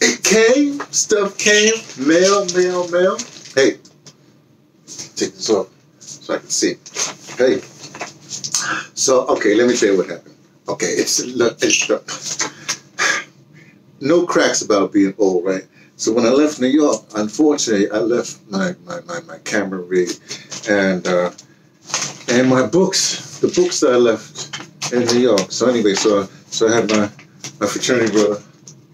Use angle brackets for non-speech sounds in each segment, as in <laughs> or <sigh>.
It came, stuff came, mail, mail, mail. Hey, take this off so I can see. Hey. So, okay, let me tell you what happened. Okay, it's, it's no cracks about being old, right? So when I left New York, unfortunately, I left my, my, my, my camera rig and uh, and my books, the books that I left in New York. So anyway, so so I had my my fraternity brother,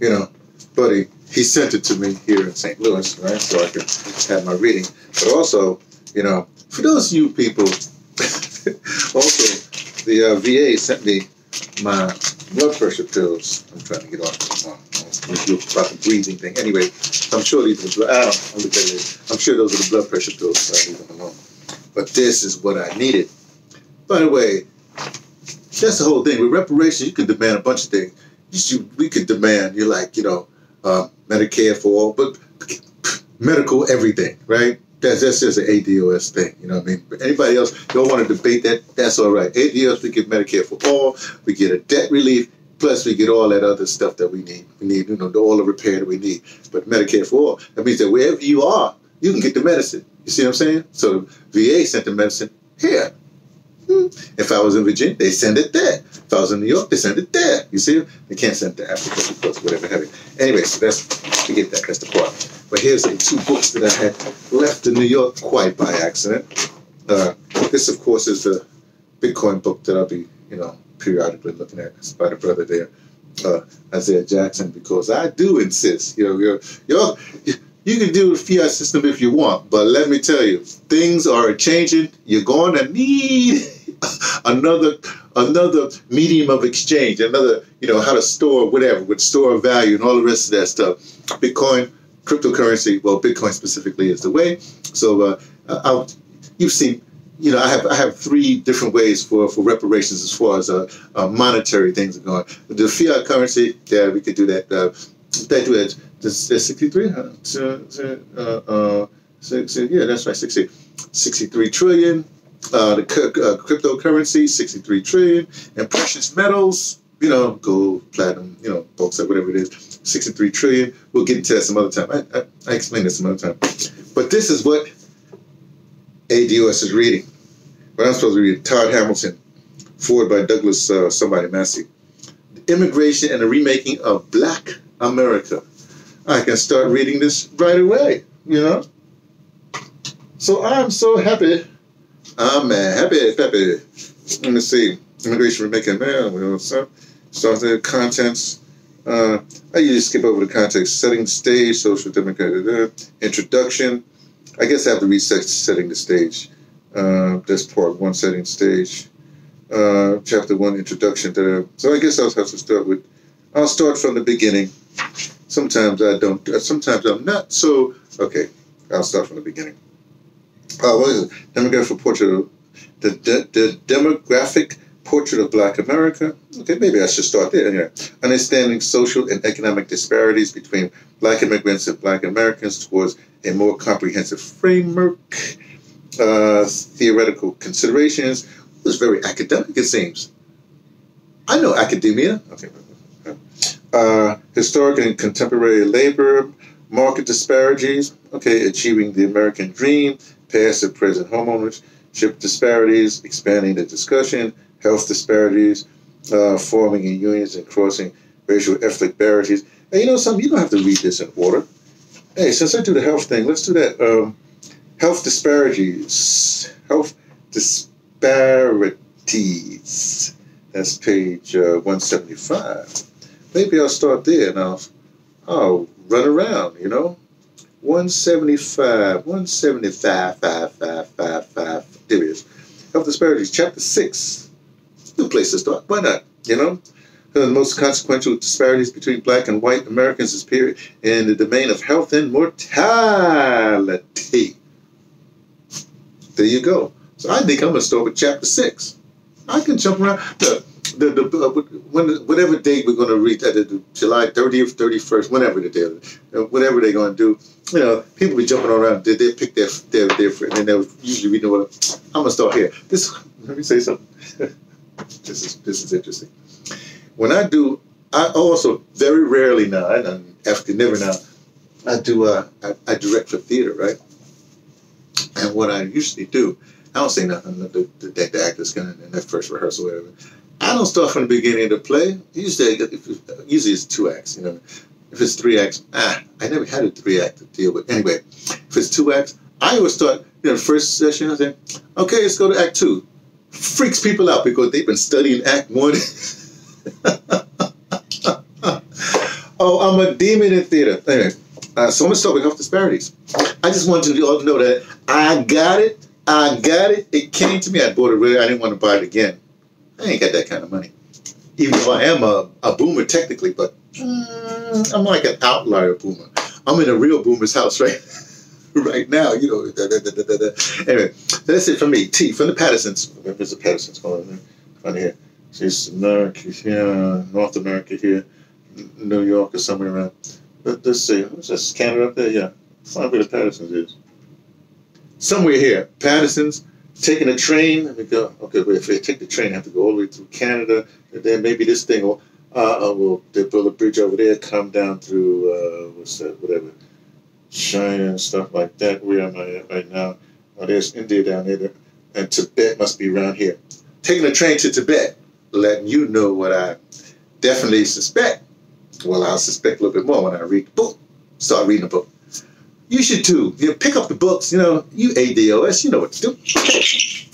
you know, buddy. He sent it to me here in St. Louis, right? So I could have my reading. But also, you know, for those you people, <laughs> also the uh, VA sent me my blood pressure pills. I'm trying to get off uh, about the breathing thing. Anyway, I'm sure these are the, it. I'm sure those are the blood pressure pills. So I leave them alone. But this is what I needed. By the way, that's the whole thing. With reparations, you can demand a bunch of things. You should, we could demand, you're like, you know, uh, Medicare for all, but medical everything, right? That's, that's just an ADOS thing, you know what I mean? Anybody else don't want to debate that, that's all right. ADOS, we get Medicare for all, we get a debt relief, plus we get all that other stuff that we need. We need, you know, all the repair that we need. But Medicare for all, that means that wherever you are, you can get the medicine. You see what I'm saying? So the VA sent the medicine here. Hmm. If I was in Virginia, they send it there. If I was in New York, they send it there. You see? They can't send it to Africa because whatever have it. Anyway, so that's forget that. That's the part. But here's the two books that I had left in New York quite by accident. Uh, this, of course, is the Bitcoin book that I'll be, you know, periodically looking at. It's by the brother there, uh, Isaiah Jackson, because I do insist. You know, you're, you're, you can do the fiat system if you want, but let me tell you, things are changing. You're going to need <laughs> another another medium of exchange, another you know how to store whatever with store value and all the rest of that stuff. Bitcoin, cryptocurrency, well, Bitcoin specifically is the way. So uh, you've seen. You know, I have I have three different ways for, for reparations as far as uh, uh, monetary things are going. The fiat currency, yeah, we could do that. Uh, they There's 63. Uh, uh, six, yeah, that's right. 60, 63 trillion uh, the uh, cryptocurrency, 63 trillion, and precious metals, you know, gold, platinum, you know, bauxite, whatever it is, 63 trillion. We'll get into that some other time. I, I, I explain this some other time. But this is what ADOS is reading. What I'm supposed to read, Tod Hamilton, forward by Douglas uh, somebody Massey. Immigration and the remaking of Black America. I can start reading this right away, you know? So I'm so happy I'm happy, happy. Let me see. Immigration remaking mail. You know, so, start the contents. Uh, I usually skip over the context. Setting the stage, social democratic uh, introduction. I guess I have to read setting the stage. Uh, that's part one, setting stage. Uh, chapter one, introduction. To, so I guess I'll have to start with. I'll start from the beginning. Sometimes I don't. Sometimes I'm not. So okay, I'll start from the beginning uh, what is it? Demographic portrait of the, the, the demographic portrait of Black America. Okay, maybe I should start there. Anyway, understanding social and economic disparities between Black immigrants and Black Americans towards a more comprehensive framework. Uh, theoretical considerations it was very academic. It seems. I know academia. Okay. Uh, historic and contemporary labor market disparities. Okay, achieving the American dream past and present homeownership disparities, expanding the discussion, health disparities, uh, forming in unions and crossing racial ethnic barriers. And you know something, you don't have to read this in order. Hey, since I do the health thing, let's do that. Um, health disparities. Health disparities. That's page uh, 175. Maybe I'll start there and I'll, I'll run around, you know. 175, 175, 5, 5, 5, 5. There it is. Health disparities, chapter 6. Good place to start. Why not? You know? The most consequential disparities between black and white Americans is period in the domain of health and mortality. There you go. So I think I'm going to start with chapter 6. I can jump around. Look, the, the uh, when whatever date we're going to reach, uh, the, July 30th, 31st, whenever the day, uh, whatever they're going to do, you know, people be jumping around. They, they pick their their friend, and they'll usually we know what I'm gonna start here. This <laughs> let me say something. <laughs> this is this is interesting. When I do, I also very rarely now, and after never now, I do uh, I, I direct for theater, right? And what I usually do, I don't say nothing. The, the, the actor's going in their first rehearsal, whatever. I don't start from the beginning the play. Usually, usually it's two acts. You know, if it's three acts, ah, I never had a three act to deal with. Anyway, if it's two acts, I always start. You know, first session, I say, okay, let's go to Act Two. Freaks people out because they've been studying Act One. <laughs> oh, I'm a demon in theater. Anyway, uh, so I'm gonna start with health disparities. I just wanted you all to know that I got it. I got it. It came to me. I bought it. Really, I didn't want to buy it again. I ain't got that kind of money. Even though I am a, a boomer technically, but mm, I'm like an outlier boomer. I'm in a real boomer's house, right? <laughs> right now, you know. Da, da, da, anyway, that's it for me. T from the Pattersons. Where's the Pattersons going on here? She's America here, North America here, New York or somewhere around. Let, us see. What's this? Canada up there? Yeah. Find where the Pattersons is. Somewhere here. Pattersons taking a train. Me go. Okay, wait, if they take the train, I have to go all the way through Canada, and then maybe this thing will, uh, uh will they build a bridge over there, come down through uh, what's that, whatever, China and stuff like that. Where am I at right now? Oh, there's India down there, and Tibet must be around here. Taking a train to Tibet, letting you know what I definitely suspect. Well, I'll suspect a little bit more when I read the book. Start reading the book you should too. You pick up the books. You know, you ADOS, you know what to do.